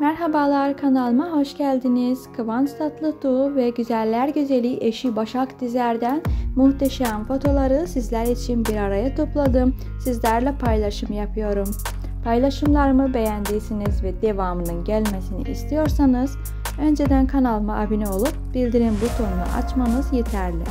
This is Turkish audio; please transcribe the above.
Merhabalar kanalıma hoş geldiniz. Kıvanç Tatlıtuğ ve Güzeller Güzeli eşi Başak Dizer'den muhteşem fotoları sizler için bir araya topladım. Sizlerle paylaşım yapıyorum. Paylaşımlarımı beğendiyseniz ve devamının gelmesini istiyorsanız önceden kanalıma abone olup bildirim butonunu açmanız yeterli.